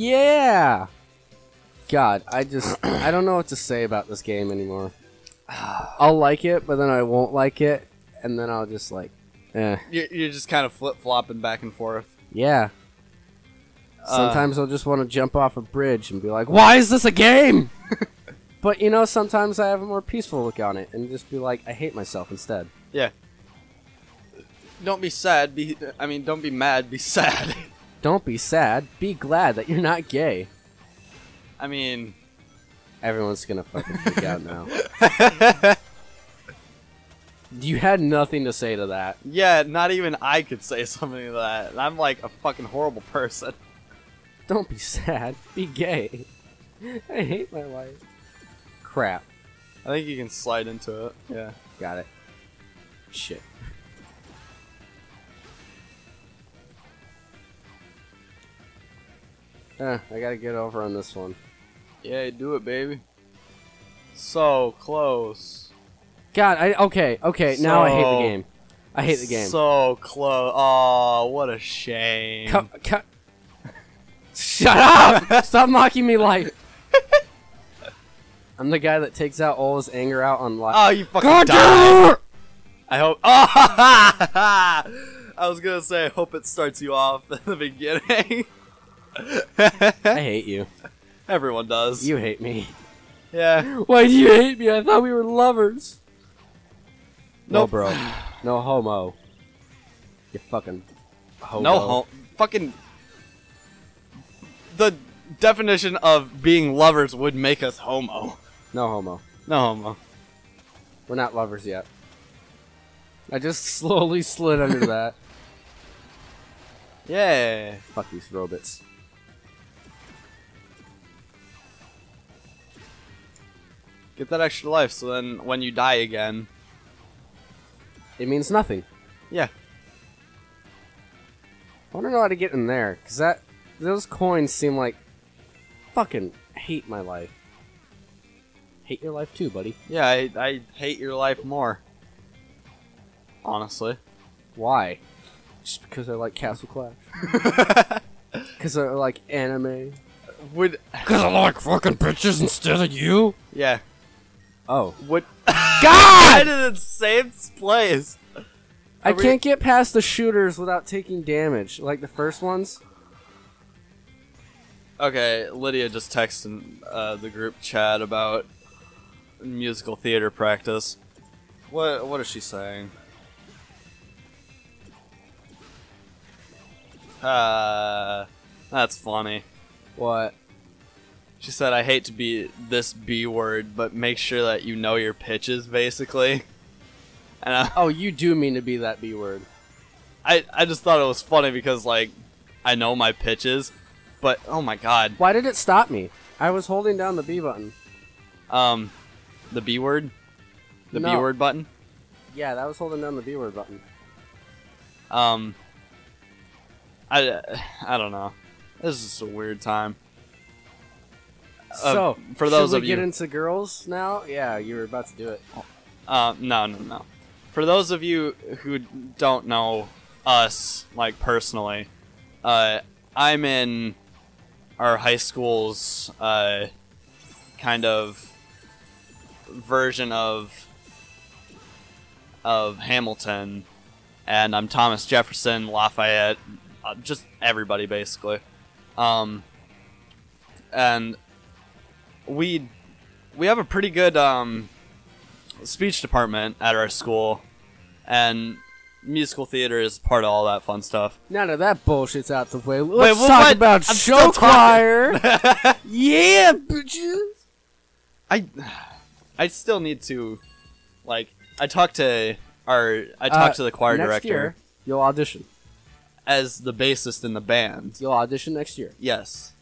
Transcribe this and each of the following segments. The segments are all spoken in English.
yeah. God, I just I don't know what to say about this game anymore. I'll like it, but then I won't like it, and then I'll just like, eh, You're, you're just kind of flip flopping back and forth. yeah. Uh, Sometimes I'll just want to jump off a bridge and be like, "Why is this a game?" but you know, sometimes I have a more peaceful look on it and just be like, "I hate myself" instead. Yeah. Don't be sad. Be I mean, don't be mad. Be sad. Don't be sad. Be glad that you're not gay. I mean, Everyone's gonna fucking freak out now. You had nothing to say to that. yeah. Not even I could say something to that. I'm like a fucking horrible person. Don't be sad. Be gay. I hate my life. Crap. I think you can slide into it. Yeah. Got it. Shit. Uh, I gotta get over on this one. Yeah, do it, baby. So close. God, I okay, okay. now I hate the game. I hate the game. So close. Oh, what a shame. Shut up! Stop mocking me, life. I'm the guy that takes out all his anger out on life. Oh, you fucking God died. I hope. Oh, I was gonna say, I hope it starts you off in the beginning. I hate you. Everyone does. You hate me. yeah. Why do you hate me? I thought we were lovers. No, Nope. bro. No homo. You fucking homo. No home. Fucking. The definition of being lovers would make us homo. No homo. No homo. We're not lovers yet. I just slowly slid under that. Yeah. Fuck these robots. Get that extra life so then when you die again. It means nothing. Yeah. I want to know how to get in there, cause that those coins seem like fucking hate my life. Hate your life too, buddy. Yeah, I, I hate your life more. Honestly. Why? Just because I like Castle Clash? Because I like anime? Would. Because I like fucking bitches instead of you? Yeah. Oh. What? God! In the same place. I we- can't get past the shooters without taking damage, like the first ones. Okay, Lydia just texted uh, the group chat about musical theater practice. What what is she saying? Uh, that's funny. What? She said, "I hate to be this B word, but make sure that you know your pitches." Basically, and I, Oh, you do mean to be that B word. I I just thought it was funny because like I know my pitches, but oh my god, Why did it stop me? I was holding down the B button. um, the B word, the B word button. Yeah, that was holding down the B word button. Um, I, I don't know. This is a weird time. Uh, so, for those should of we get you- into girls now? Yeah, you were about to do it. Uh, no, no, no. For those of you who don't know us, like personally, uh, I'm in our high school's uh, kind of version of of Hamilton, and I'm Thomas Jefferson, Lafayette, uh, just everybody basically. Um, and we we have a pretty good um, speech department at our school, and musical theater is part of all that fun stuff. None of that bullshit's out the way. Let's well, talk what? about I'm show choir. yeah, bitches. I I still need to like I talked to our I talked Uh, to the choir next director Year, you'll audition. as the bassist in the band. You'll audition next year. Yes.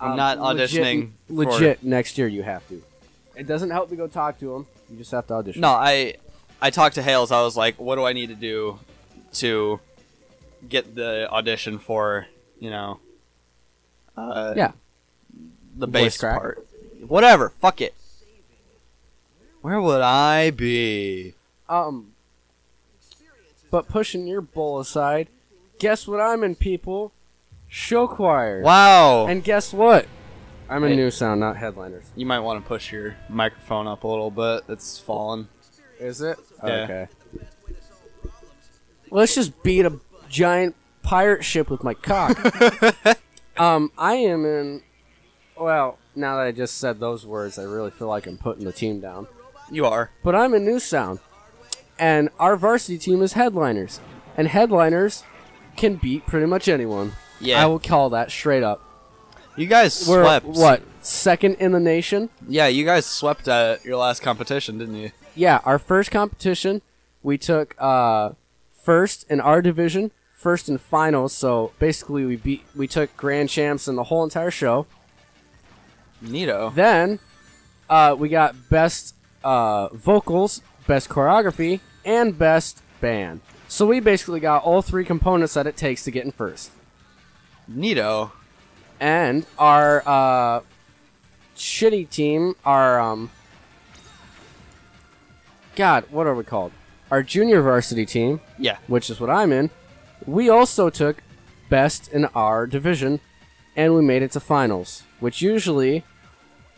I'm Um, not legit- auditioning for- Legit, next year you have to. It doesn't help to go talk to him. You just have to audition. No, I I talked to Hales. I was like, "What do I need to do to get the audition for you know, uh, Yeah. the bass part, whatever. Fuck it. Where would I be? Um. But pushing your bull aside, guess what I'm in, people? Show choir. Wow. And guess what? I'm a Hey. new sound, not headliners. you might want to push your microphone up a little bit. It's fallen. Is it? Yeah. Okay. Let's just beat a giant pirate ship with my cock. um, I am in. Well, now that I just said those words, I really feel like I'm putting the team down. You are. But I'm in New Sound, and our varsity team is headliners, and headliners can beat pretty much anyone. Yeah. I will call that straight up. You guys We're swept. what second in the nation? Yeah, you guys swept at your last competition, didn't you? Yeah, our first competition, we took uh, first in our division, first in finals. So basically, we beat we took grand champs in the whole entire show. Neato. Then uh, we got best uh, vocals, best choreography, and best band. So we basically got all three components that it takes to get in first. Neato. And our uh, shitty team, our um, God, what are we called? Our junior varsity team, Yeah. which is what I'm in. We also took best in our division, and we made it to finals. Which usually,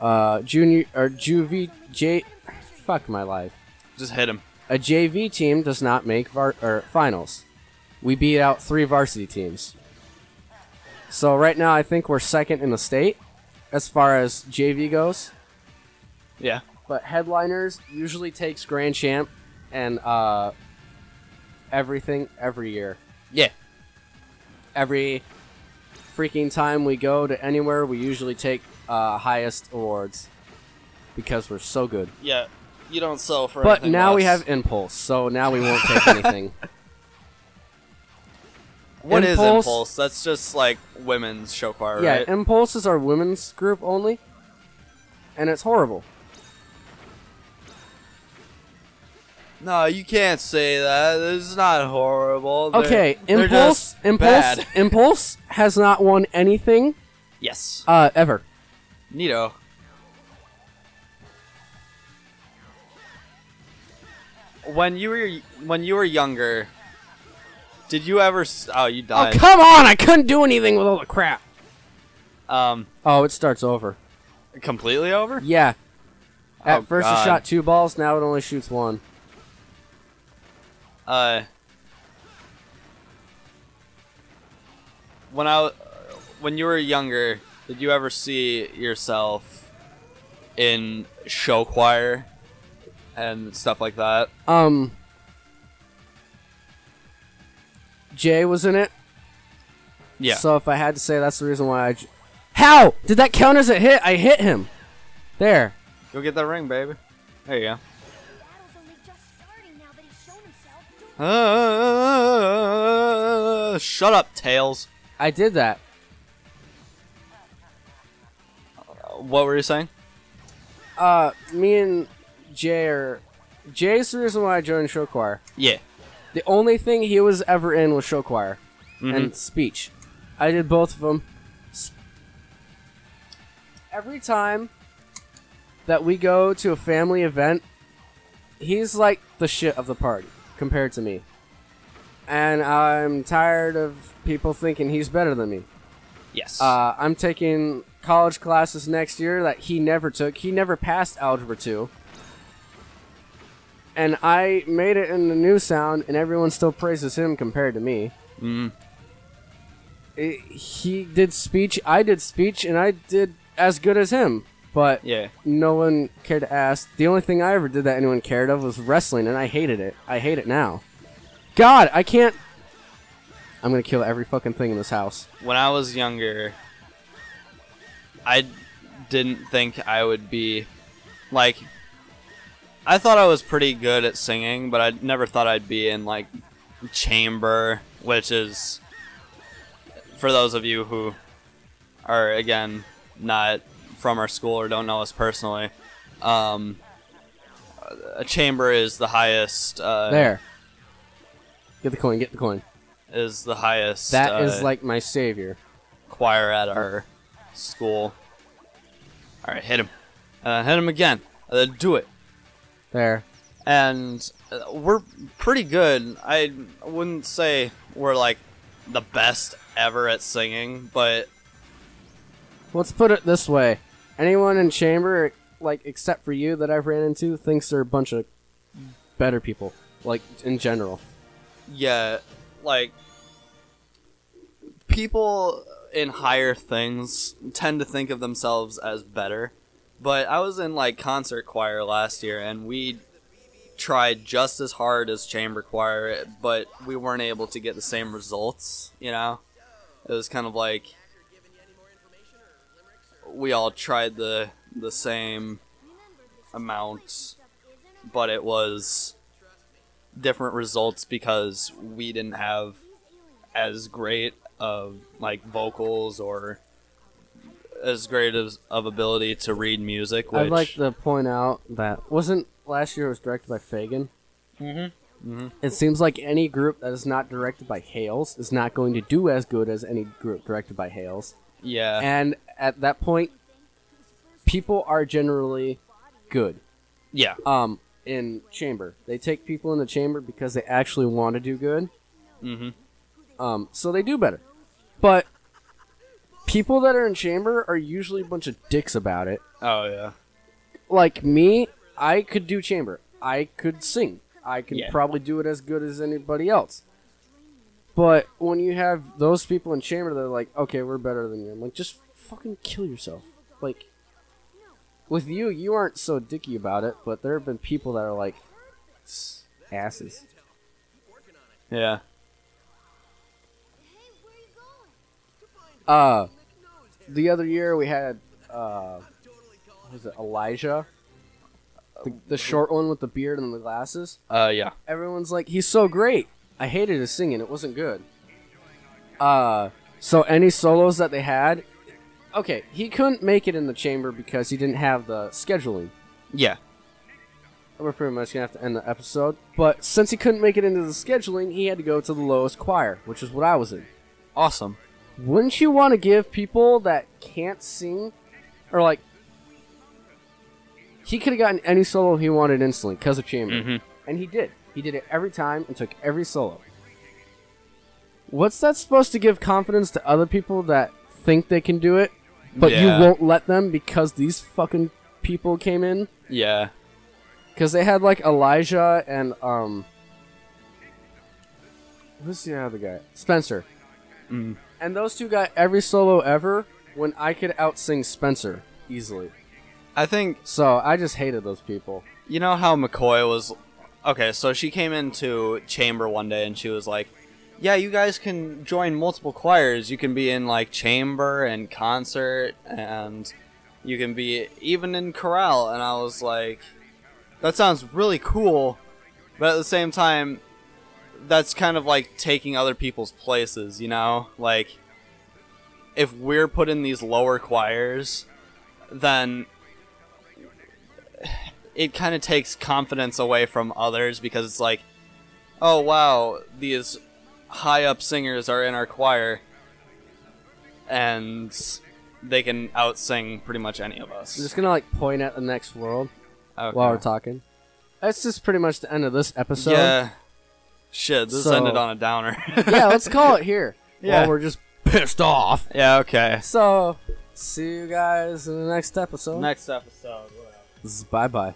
uh, junior or juvie J, fuck my life. Just hit him. A JV team does not make var- or finals. We beat out three varsity teams. So right now, I think we're second in the state as far as JV goes. Yeah. But headliners usually takes grand champ and uh, everything every year. Yeah. Every freaking time we go to anywhere, we usually take uh, highest awards because we're so good. Yeah. You don't sell for But anything now we have impulse, so now we won't take anything. What is Impulse- Impulse? That's just like women's show choir, yeah, right? impulse is our women's group only, and it's horrible. no, you can't say that. It's not horrible. They're- Okay, impulse, impulse, bad. impulse has not won anything Yes. uh, ever. Neato. When you were when you were younger, did you ever? Oh, you died. Oh come on! I couldn't do anything with all the crap. um, Oh, it starts over. completely over. Yeah. At Oh, first God. it shot two balls, now it only shoots one. Uh, when I w- when you were younger, did you ever see yourself in show choir and stuff like that? Um. Jay was in it. Yeah. So if I had to say, that's the reason why I. j- How did that count as a hit? I hit him. There. Go get that ring, baby. There you go. Battle's only just starting now that he's shown himself. Don't Uh, shut up, Tails. I did that. What were you saying? Uh, me and Jay are. Jay's the reason why I joined show choir. Yeah. The only thing he was ever in was show choir Mhm. and speech. I did both of them. Every time that we go to a family event, he's like the shit of the party compared to me. And I'm tired of people thinking he's better than me. yes. Uh, I'm taking college classes next year that he never took. He never passed Algebra 2. And I made it in the new sound, and everyone still praises him compared to me. mm. It- he did speech, I did speech, and I did as good as him. But Yeah. no one cared to ask. The only thing I ever did that anyone cared of was wrestling, and I hated it. I hate it now. God, I can't. I'm gonna kill every fucking thing in this house. When I was younger, I didn't think I would be like. I thought I was pretty good at singing, but I never thought I'd be in like chamber, which is for those of you who are again not from our school or don't know us personally. Um, a chamber is the highest. Uh, There. Get the coin. Get the coin. is the highest. That is uh, like my savior. choir at our school. All right, hit him, uh, hit him again. Uh, do it, There. and uh, we're pretty good. I wouldn't say we're like the best ever at singing, but Let's put it this way: anyone in chamber, like except for you that I've ran into, thinks they're a bunch of better people, like in general. yeah, like people in higher things tend to think of themselves as better. But I was in like concert choir last year and we tried just as hard as chamber choir, but we weren't able to get the same results, you know? It was kind of like we all tried the the same amount, but it was different results because we didn't have as great of like vocals or as great as of ability to read music. Which I'd like to point out that wasn't last year it was directed by Fagan. Mhm. Mhm. It seems like any group that is not directed by Hales is not going to do as good as any group directed by Hales. yeah, And at that point, people are generally good. yeah, Um, in chamber, they take people in the chamber because they actually want to do good. hmm Um, so they do better. But people that are in chamber are usually a bunch of dicks about it. oh yeah, Like me, I could do chamber. I could sing. I could Yeah. probably do it as good as anybody else. But when you have those people in chamber, they're like, "Okay, we're better than you." I'm like, just fucking kill yourself. Like, with you, you aren't so dicky about it, but there have been people that are like asses. yeah. Uh, the other year we had uh, was it Elijah, the, the short one with the beard and the glasses. Uh, yeah. Everyone's like, he's so great. I hated his singing; it wasn't good. Uh, so any solos that they had, okay, he couldn't make it in the chamber because he didn't have the scheduling. Yeah. We're pretty much gonna have to end the episode. But since he couldn't make it into the scheduling, he had to go to the lowest choir, which is what I was in. Awesome. Wouldn't you want to give people that can't sing, or like, he could have gotten any solo he wanted instantly because of chamber, Mhm. and he did. He did it every time and took every solo. What's that supposed to give confidence to other people that think they can do it, but Yeah. you won't let them because these fucking people came in? Yeah. Because they had like Elijah and um, who's the other guy? Spencer. Mm. And those two got every solo ever when I could outsing Spencer easily. I think So I just hated those people. you know how McCoy was. Okay, so she came into chamber one day and she was like, "Yeah, you guys can join multiple choirs. You can be in like chamber and concert, and you can be even in chorale." And I was like, "That sounds really cool," but at the same time, that's kind of like taking other people's places. You know, like if we're put in these lower choirs, then it kind of takes confidence away from others because it's like, oh wow, these high up singers are in our choir, and they can outsing pretty much any of I'm us. just gonna like point at the next world Okay. while we're talking. That's just pretty much the end of this episode. yeah. Shit, this So- ended on a downer. yeah, let's call it here. Yeah. While we're just pissed off. yeah. Okay. So, see you guys in the next episode. Next episode. Bye bye.